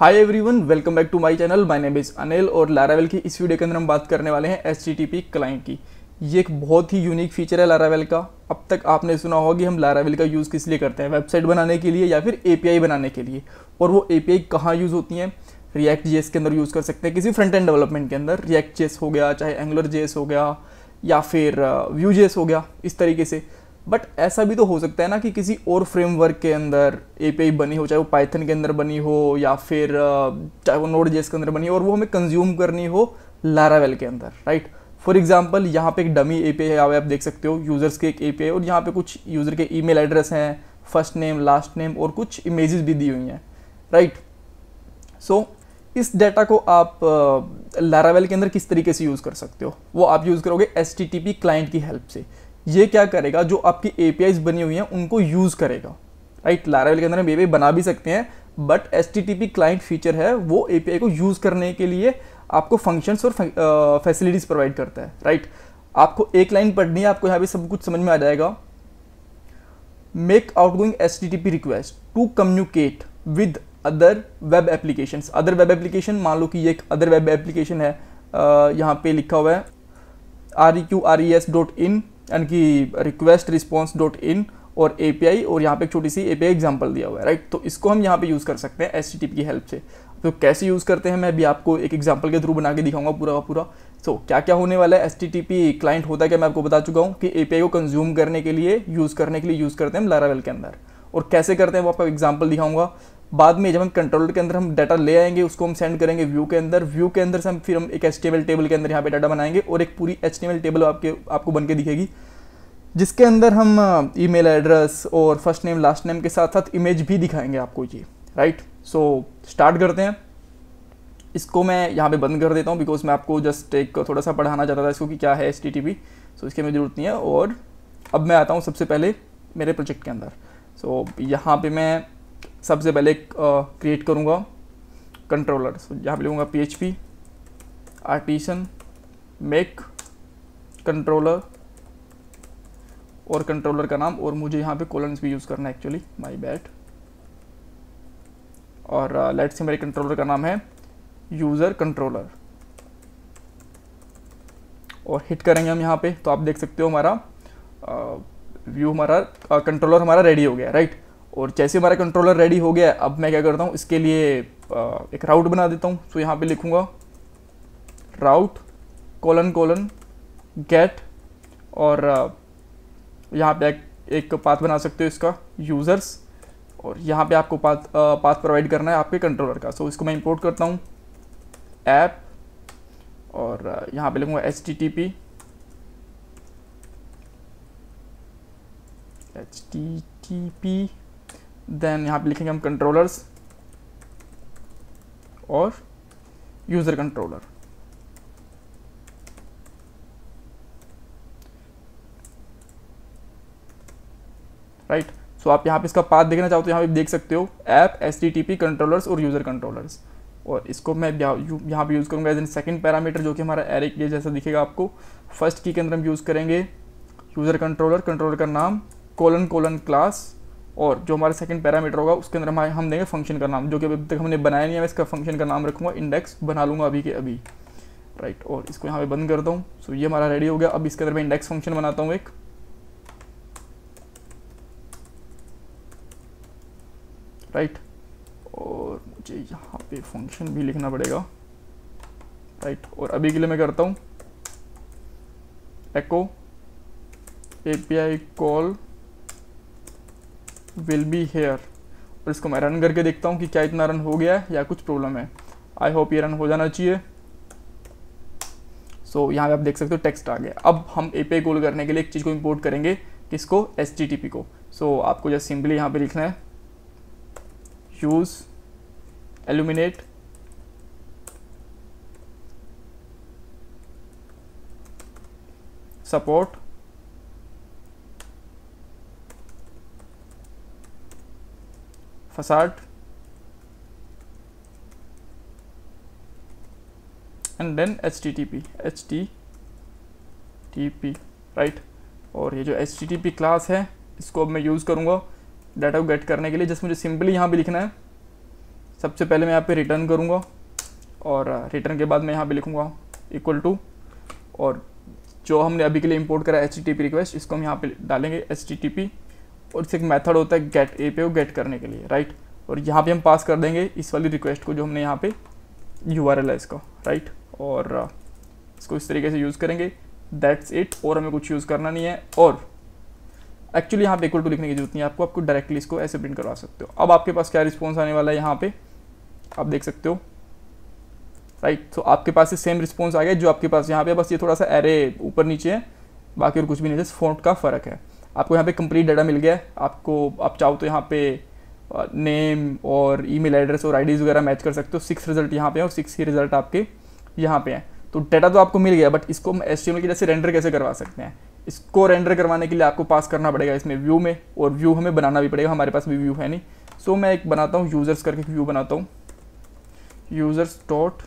Hi everyone welcome back to my channel my name is Anil और Laravel की इस video के अंदर हम बात करने वाले हैं एच क्लाइंट की। ये एक बहुत ही यूनिक फीचर है लारावेल का। अब तक आपने सुना होगा कि हम लारावेल का यूज़ किस लिए करते हैं? वेबसाइट बनाने के लिए या फिर एपीआई बनाने के लिए? और वो ए पी कहाँ यूज़ होती हैं? रिएक्ट जेस के अंदर यूज़ कर सकते हैं किसी फ्रंट एंड डेवलपमेंट के अंदर। रिएक्ट जेस हो गया चाहे एंगुलर जेस हो गया या फिर व्यू uh, जेस हो गया इस तरीके से। बट ऐसा भी तो हो सकता है ना कि किसी और फ्रेमवर्क के अंदर ए बनी हो, चाहे वो पाइथन के अंदर बनी हो या फिर चाहे वो नोड जेस के अंदर बनी हो, और वो हमें कंज्यूम करनी हो लारावेल के अंदर राइट फॉर एग्ज़ाम्पल यहाँ पे एक डमी ए है, आप देख सकते हो यूज़र्स के एक ए पी और यहाँ पे कुछ यूज़र के ईमेल एड्रेस हैं फ़र्स्ट नेम लास्ट नेम और कुछ इमेजेस भी दी हुई हैं राइट सो इस डाटा को आप लारावेल के अंदर किस तरीके से यूज़ कर सकते हो? वो आप यूज़ करोगे S T T P client की हेल्प से। ये क्या करेगा, जो आपकी ए बनी हुई हैं, उनको यूज़ करेगा। राइट लारावेल के अंदर हम ए बना भी सकते हैं बट एस क्लाइंट फीचर है, वो एपीआई को यूज़ करने के लिए आपको फ़ंक्शंस और फैसिलिटीज़ प्रोवाइड करता है। राइट आपको एक लाइन पढ़नी है, आपको यहाँ पे सब कुछ समझ में आ जाएगा। Make outgoing S request to communicate with other web application other web application मान लो कि ये एक अदर वेब एप्लीकेशन है यहाँ पे लिखा हुआ है आर यानी कि रिक्वेस्ट रिस्पॉन्स डॉट इन और एपीआई और यहाँ पे एक छोटी सी ए एग्ज़ाम्पल दिया हुआ है राइट तो इसको हम यहाँ पे यूज़ कर सकते हैं एस की हेल्प से। तो कैसे यूज़ करते हैं मैं भी आपको एक एग्ज़ाम्पल के थ्रू बना के दिखाऊँगा पूरा का पूरा। सो so, क्या क्या होने वाला है? एस क्लाइंट होता है क्या? मैं आपको बता चुका हूँ कि एपीआई को कंज्यूम करने के लिए यूज़ करने के लिए यूज़ करते हैं हम लारावेल के अंदर। और कैसे करते हैं वो आपको एग्ज़ाम्पल दिखाऊँगा। बाद में जब हम कंट्रोलर के अंदर हम डाटा ले आएँगे उसको हम सेंड करेंगे व्यू के अंदर व्यू के अंदर से हम फिर हम एक एच टेबल के अंदर यहाँ पे डाटा बनाएँगे और एक पूरी एच टेबल आपके आपको बन के दिखेगी। जिसके अंदर हम ईमेल एड्रेस और फ़र्स्ट नेम लास्ट नेम के साथ साथ इमेज भी दिखाएँगे आपको ये राइट सो स्टार्ट करते हैं। इसको मैं यहाँ पे बंद कर देता हूँ बिकॉज़ मैं आपको जस्ट एक थोड़ा सा पढ़ाना चाहता था इसको कि क्या है एस टी सो इसकी हमें ज़रूरत नहीं है और अब मैं आता हूँ सबसे पहले मेरे प्रोजेक्ट के अंदर। सो so, यहाँ पे मैं सबसे पहले क्रिएट करूँगा कंट्रोलर सो यहाँ पे लूँगा P H P artisan make controller और कंट्रोलर का नाम और मुझे यहाँ पे कोलन्स भी यूज़ करना है एक्चुअली माई बैड और लेट uh, से मेरे कंट्रोलर का नाम है यूज़र कंट्रोलर और हिट करेंगे हम यहाँ पे तो आप देख सकते हो हमारा व्यू हमारा कंट्रोलर हमारा रेडी हो गया राइट और जैसे हमारा कंट्रोलर रेडी हो गया अब मैं क्या करता हूँ इसके लिए एक राउट बना देता हूँ। तो यहाँ पे लिखूँगा राउट कोलन कोलन गेट और यहाँ पे एक, पाथ बना सकते हो इसका यूज़र्स और यहाँ पे आपको पाथ पाथ प्रोवाइड करना है आपके कंट्रोलर का। सो इसको मैं इंपोर्ट करता हूँ ऐप और यहाँ पे लिखूँगा H T T P H T T P then यहाँ पे लिखेंगे हम कंट्रोलर्स और यूज़र कंट्रोलर राइट सो आप यहाँ पे इसका पाथ देखना चाहो तो यहाँ पे देख सकते हो ऐप एस कंट्रोलर्स और यूज़र कंट्रोलर्स और इसको मैं यहाँ पे यूज़ करूँगा एज एन सेकेंड पैरामीटर जो कि हमारा एरे के जैसा दिखेगा आपको। फ़र्स्ट की के अंदर हम यूज़ करेंगे यूज़र कंट्रोलर कंट्रोलर का नाम कोलन कोलन क्लास और जो हमारा सेकंड पैरामीटर होगा, उसके अंदर हम हम देंगे फ़ंक्शन का नाम, जो कि अभी तक हमने बनाया नहीं है मैं इसका फ़ंक्शन का नाम रखूँगा इंडेक्स बना लूँगा अभी के अभी। राइट और इसको यहाँ पे बंद करता हूँ। सो ये हमारा रेडी हो गया। अब इसके अंदर मैं इंडेक्स फ़ंक्शन बनाता हूँ एक। राइट और मुझे यहाँ पे फ़ंक्शन भी लिखना पड़ेगा। राइट और अभी के लिए मैं करता हूँ। एको API call will be here और इसको मैं रन करके देखता हूँ कि क्या इतना रन हो गया है या कुछ प्रॉब्लम है। आई होप ये रन हो जाना चाहिए। सो so, यहाँ पे आप देख सकते हो टेक्स्ट आ गया। अब हम ए कॉल करने के लिए एक चीज़ को इंपोर्ट करेंगे किसको? एस को। सो so, आपको जस्ट सिंपली यहाँ पे लिखना है। Use illuminate support facade. T T P H T T P right और ये जो H T T P class है, इसको अब मैं यूज़ करूँगा डाटा को गेट करने के लिए जस्ट मुझे सिंपली यहाँ पे लिखना है। सबसे पहले मैं यहाँ पे रिटर्न करूँगा और रिटर्न के बाद मैं यहाँ पे लिखूँगा इक्वल टू और जो हमने अभी के लिए इंपोर्ट करा H T T P request इसको हम यहाँ पे डालेंगे एच और इससे एक मेथड होता है गेट ए पे वो गेट करने के लिए राइट और यहाँ पे हम पास कर देंगे इस वाली रिक्वेस्ट को जो हमने यहाँ पे यू आर एल है इसका राइट और इसको इस तरीके से यूज़ करेंगे। दैट्स इट और हमें कुछ यूज़ करना नहीं है। और एक्चुअली यहाँ पे इक्वल टू लिखने की ज़रूरत नहीं है। आपको आपको डायरेक्टली इसको ऐसे प्रिंट करवा सकते हो। अब आपके पास क्या रिस्पॉन्स आने वाला है यहाँ पे? आप देख सकते हो राइट right, तो so, आपके पास से सेम रिस्पॉन्स आ गया जो आपके पास यहाँ पे बस ये थोड़ा सा एरे ऊपर नीचे है। बाकी और कुछ भी नहीं जस्ट फ़ोन का फ़र्क है। आपको यहाँ पे कंप्लीट डाटा मिल गया है। आपको, आप चाहो तो यहाँ पे नेम और ईमेल एड्रेस और आईडीज़ वगैरह मैच कर सकते हो। सिक्स रिज़ल्ट यहाँ पे हैं और सिक्स ही रिज़ल्ट आपके यहाँ पे हैं। तो डाटा तो आपको मिल गया बट इसको हम एस की जैसे रेंडर कैसे करवा सकते हैं? इसको रेंडर करवाने के लिए आपको पास करना पड़ेगा इसमें व्यू में, और व्यू हमें बनाना भी पड़ेगा। हमारे पास भी व्यू है नहीं। सो मैं एक बनाता हूँ यूज़र्स करके व्यू बनाता हूँ। Users dot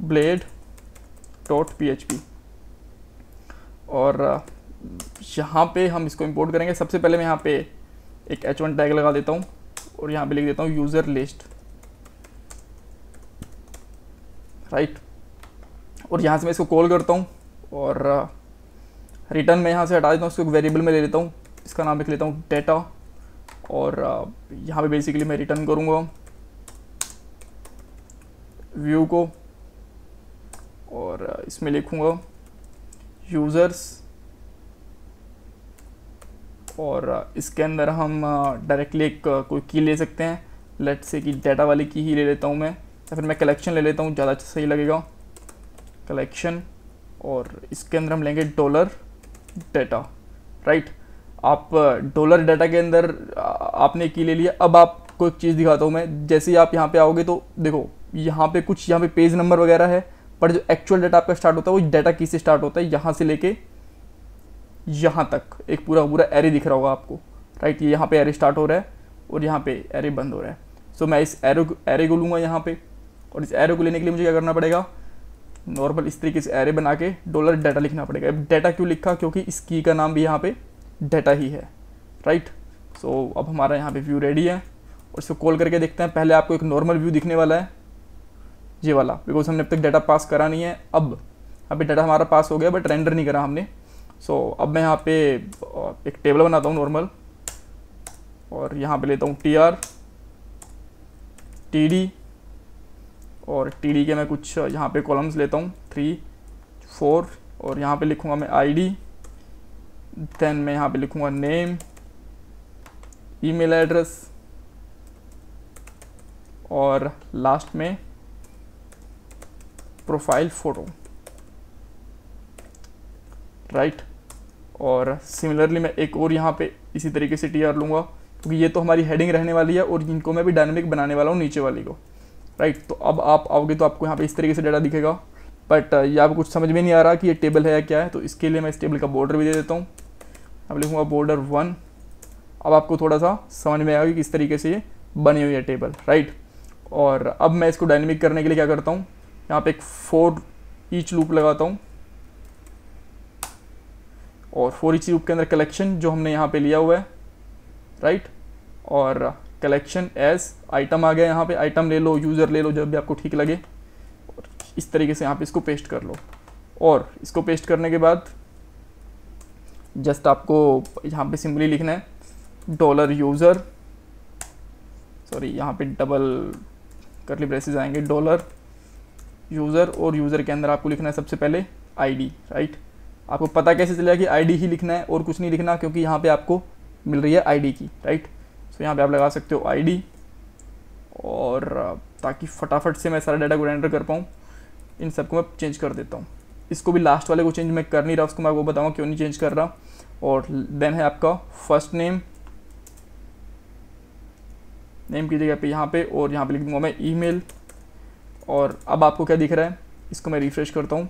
blade dot PHP और यहाँ पे हम इसको इंपोर्ट करेंगे। सबसे पहले मैं यहाँ पे एक एच वन टैग लगा देता हूँ और यहाँ पे लिख देता हूँ यूज़र लिस्ट राइट और यहाँ से मैं इसको कॉल करता हूँ और रिटर्न मैं यहाँ से हटा देता हूँ एक वेरिएबल में ले लेता हूँ। इसका नाम लिख लेता हूँ डेटा और यहाँ पे बेसिकली मैं रिटर्न करूँगा व्यू को और इसमें लिखूँगा यूज़र्स और इसके अंदर हम डायरेक्टली एक कोई की ले सकते हैं। लेट से कि डाटा वाली की ही ले लेता हूँ मैं। या फिर मैं कलेक्शन ले लेता हूँ, ज़्यादा सही लगेगा। कलेक्शन और इसके अंदर हम लेंगे डॉलर डाटा राइट आप डॉलर डाटा के अंदर आपने की ले लिया। अब आपको एक चीज़ दिखाता हूँ मैं। जैसे ही आप यहाँ पे आओगे तो देखो, यहाँ पे कुछ, यहाँ पे पेज नंबर वगैरह है, पर जो एक्चुअल डाटा आपका स्टार्ट होता है, वो डाटा की से स्टार्ट होता है, यहाँ से लेके यहाँ तक। एक पूरा पूरा एरे दिख रहा होगा आपको। राइट ये यहाँ पे एरे स्टार्ट हो रहा है और यहाँ पे एरे बंद हो रहा है। सो मैं इस एरो एरे को लूँगा यहाँ पे और इस एरो को लेने के लिए मुझे क्या करना पड़ेगा? नॉर्मल इस तरीके से एरे बना के डॉलर डाटा लिखना पड़ेगा। डाटा क्यों लिखा? क्योंकि इस की का नाम भी यहाँ पे डाटा ही है। राइट सो so, अब हमारा यहाँ पे व्यू रेडी है और इसको कॉल करके देखते हैं। पहले आपको एक नॉर्मल व्यू दिखने वाला है। ये वाला बिकॉज़ हमने अब तक डाटा पास करा नहीं है। अब अभी डाटा हमारा पास हो गया बट रेंडर नहीं करा हमने। सो so, अब मैं यहाँ पे एक टेबल बनाता हूँ नॉर्मल। और यहाँ पे लेता हूँ टी आर टी डी और टी डी के मैं कुछ यहाँ पे कॉलम्स लेता हूँ। थ्री फोर और यहाँ पे लिखूँगा मैं आई डी देन मैं यहाँ पे लिखूँगा नेम ईमेल एड्रेस और लास्ट में प्रोफ़ाइल फ़ोटो राइट और सिमिलरली मैं एक और यहाँ पे इसी तरीके से टी आर लूँगा, क्योंकि ये तो हमारी हेडिंग रहने वाली है और इनको मैं भी डायनेमिक बनाने वाला हूँ नीचे वाली को। राइट तो अब आप आओगे तो आपको यहाँ पे इस तरीके से डाटा दिखेगा। बट ये आपको कुछ समझ में नहीं आ रहा कि ये टेबल है या क्या है तो इसके लिए मैं इस टेबल का बॉर्डर भी दे देता हूँ। अब लिखूँगा बॉर्डर वन अब आपको थोड़ा सा समझ में आएगा कि किस तरीके से ये बनी हुई है टेबल राइट और अब मैं इसको डायनेमिक करने के लिए क्या करता हूँ, यहाँ पे एक फोर ईच लूप लगाता हूँ। और फोर ईच लूप के अंदर कलेक्शन जो हमने यहाँ पे लिया हुआ है राइट और कलेक्शन एज आइटम आ गया यहाँ पे आइटम ले लो यूज़र ले लो, जब भी आपको ठीक लगे, और इस तरीके से यहाँ पे इसको पेस्ट कर लो। और इसको पेस्ट करने के बाद जस्ट आपको यहाँ पे सिंपली लिखना है डॉलर यूज़र सॉरी यहाँ पे डबल करली ब्रेसेस आएँगे डॉलर यूज़र और यूज़र के अंदर आपको लिखना है सबसे पहले आईडी राइट आपको पता कैसे चलेगा कि आईडी ही लिखना है और कुछ नहीं लिखना, क्योंकि यहाँ पे आपको मिल रही है आईडी की राइट सो यहाँ पे आप लगा सकते हो आईडी और ताकि फटाफट से मैं सारा डाटा को रेंडर कर पाऊँ। इन सबको मैं चेंज कर देता हूँ। इसको भी लास्ट वाले को चेंज मैं कर नहीं रहा, उसको मैं वो बताऊँगा क्यों नहीं चेंज कर रहा। और देन है आपका फ़र्स्ट नेम नेम की जगह पे यहाँ पे और यहाँ पे लिख दूँगा मैं ईमेल और अब आपको क्या दिख रहा है, इसको मैं रिफ्रेश करता हूँ।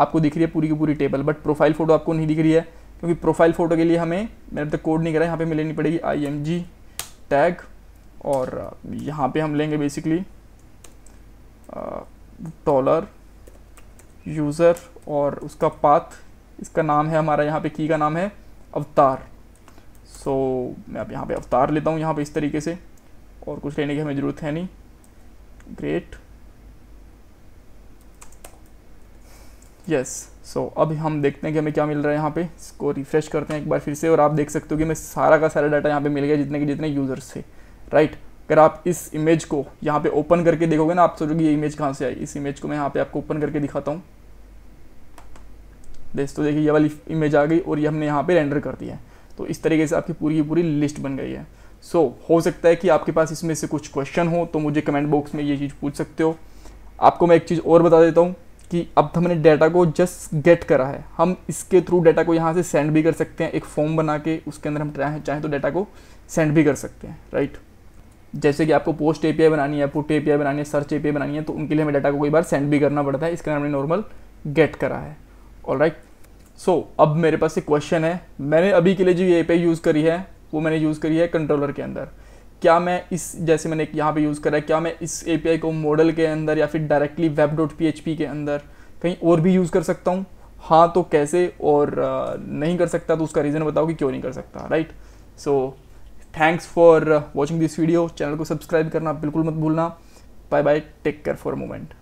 आपको दिख रही है पूरी की पूरी टेबल बट प्रोफ़ाइल फ़ोटो आपको नहीं दिख रही है क्योंकि प्रोफ़ाइल फ़ोटो के लिए हमें मैंने तक कोड नहीं करा यहाँ पे हमें लेनी पड़ेगी आई एम जी टैग और यहाँ पे हम लेंगे बेसिकली डॉलर यूज़र और उसका पाथ इसका नाम है हमारा यहाँ पे की का नाम है अवतार सो so, मैं अब यहाँ पे अवतार लेता हूँ यहाँ पे इस तरीके से और कुछ लेने की हमें ज़रूरत है नहीं. Great yes yes. So so, अब हम देखते हैं कि हमें क्या मिल रहा है यहाँ पे। इसको रिफ्रेश करते हैं एक बार फिर से और आप देख सकते हो कि हमें सारा का सारा डाटा यहाँ पे मिल गया जितने के जितने यूज़र्स थे। राइट अगर आप इस इमेज को यहाँ पे ओपन करके देखोगे ना आप सोचोगे ये इमेज कहाँ से आई? इस इमेज को मैं यहाँ पे आपको ओपन करके दिखाता हूँ। देख तो देखिए ये वाली इमेज आ गई और ये हमने यहाँ पे रेंडर कर दिया है। तो इस तरीके से आपकी पूरी की पूरी लिस्ट बन गई है। सो so, हो सकता है कि आपके पास इसमें से कुछ क्वेश्चन हो तो मुझे कमेंट बॉक्स में ये चीज़ पूछ सकते हो। आपको मैं एक चीज़ और बता देता हूँ। कि अब हमने डाटा को जस्ट गेट करा है। हम इसके थ्रू डाटा को यहाँ से सेंड भी कर सकते हैं, एक फॉर्म बना के उसके अंदर हम चाहें चाहें तो डाटा को सेंड भी कर सकते हैं राइट जैसे कि आपको पोस्ट एपीआई बनानी है पुट एपीआई बनानी है सर्च एपीआई बनानी है तो उनके लिए हमें डाटा को कई बार सेंड भी करना पड़ता है। इसका हमने नॉर्मल गेट करा है। ऑल राइट सो अब मेरे पास एक क्वेश्चन है। मैंने अभी के लिए जो ये एपीआई यूज़ करी है, वो मैंने यूज़ करी है कंट्रोलर के अंदर। क्या मैं इस, जैसे मैंने एक यहाँ पे यूज़ करा है, क्या मैं इस एपीआई को मॉडल के अंदर या फिर डायरेक्टली वेब डॉट पीएचपी के अंदर कहीं और भी यूज़ कर सकता हूँ? हाँ तो कैसे और नहीं कर सकता तो उसका रीज़न बताओ कि क्यों नहीं कर सकता right so thanks for watching this video channel को सब्सक्राइब करना बिल्कुल मत भूलना। Bye bye take care for moment